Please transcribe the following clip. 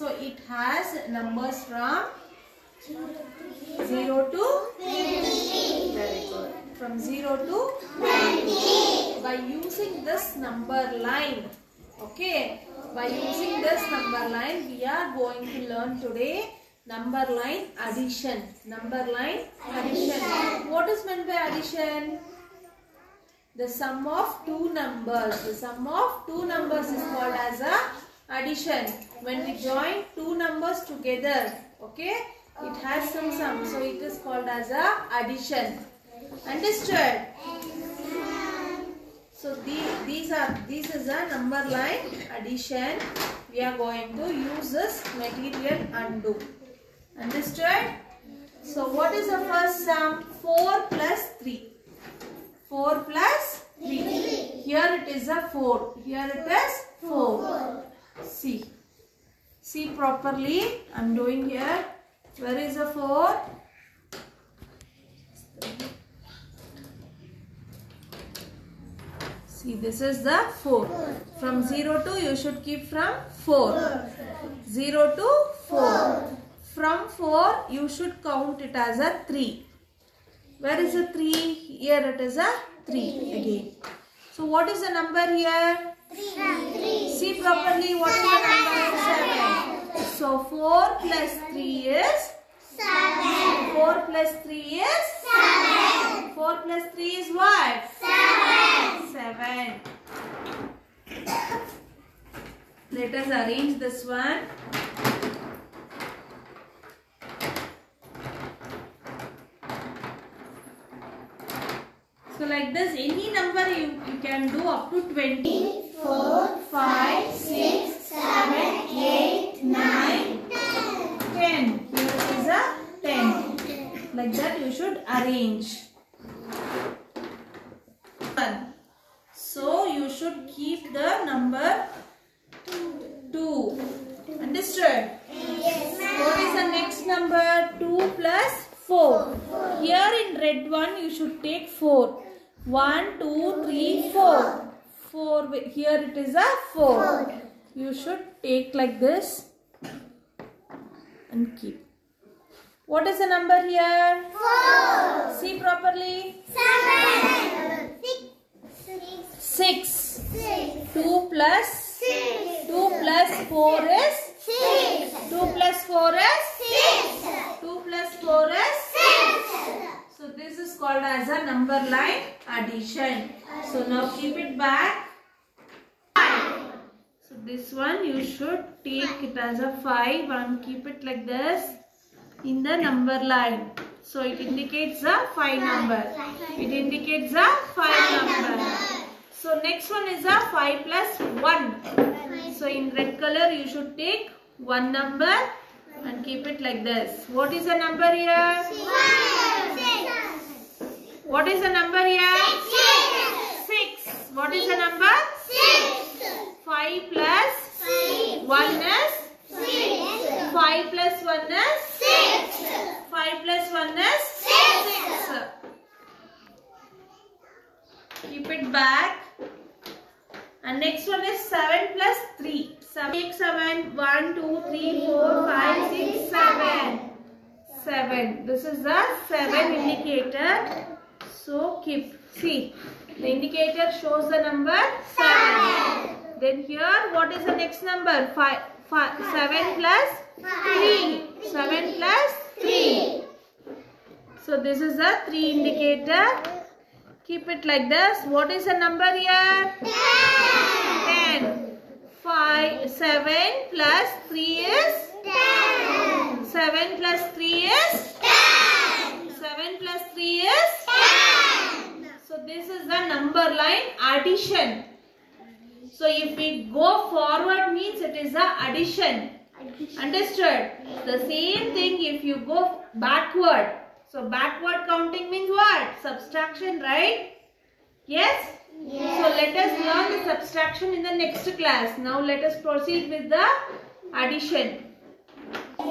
So it has numbers from 0 to 20. Very good. From 0 to 20. By using this number line, okay, by using this number line, we are going to learn today number line addition. Number line addition. What is meant by addition? The sum of two numbers. The sum of two numbers is called as a addition. When we join two numbers together, okay, it has some sum. So it is called as a addition. Understood? So the, these are this is a number line addition. We are going to use this material undo. Understood? So what is the first sum? 4 plus 3. 4 plus 3. Here it is a 4. Here it is 4. See. See properly. I am doing here. Where is the 4? See this is the 4. From 0 to you should keep from 4. 0 to 4. From 4 you should count it as a 3. Where is the 3? Here it is a 3 again. So what is the number here? See properly what is the number? 7. So 4 plus 3 is? seven. 4 plus 3 is? seven. 4 plus 3 is what? Seven. 7. Let us arrange this one. So like this any number you, you can do up to 20. 4, 5, 6, 7, 8, 9, 10. Here is a 10. Like that you should arrange. One. So you should keep the number 2. Understood? Yes, What is the next number? 2 plus 4. Here in red one you should take 4. 1, 2, 3, 4. 4. Here it is a 4. You should take like this and keep. What is the number here? Four. See properly. Seven. 6. Six. 2 plus 2 plus 4 is 2 plus 4 is Six. 2 plus 4 is Six. so this is called as a number line addition. So now keep it back. So this one you should take it as a 5 and keep it like this in the number line. So it indicates a 5 number. It indicates a 5 number. So next one is a 5 plus 1. So in red color you should take one number and keep it like this. What is the number here? Six. What is the number here? Six. 6. What is the number? 5 plus 1 is 5 plus 1 is 5 plus 1 is 6. It back. And next one is 7 plus 3. 7, take 7. 1, 2, 3, 4, 5, 6, 7. 7. This is the 7 indicator. So keep. See. The indicator shows the number 7. Then here what is the next number? 5, 5, 7 plus 3. 7 plus 3. So this is the 3 indicator. Keep it like this. What is the number here? 10. 10. 5, 7 plus 3 is? 10. 7 plus 3 is? 10. 7 plus 3 is? 10. So this is the number line addition. So if we go forward means it is a addition. Understood? The same thing if you go backward. So backward counting means what? Subtraction, right? Yes? So let us learn the subtraction in the next class. Now let us proceed with the addition.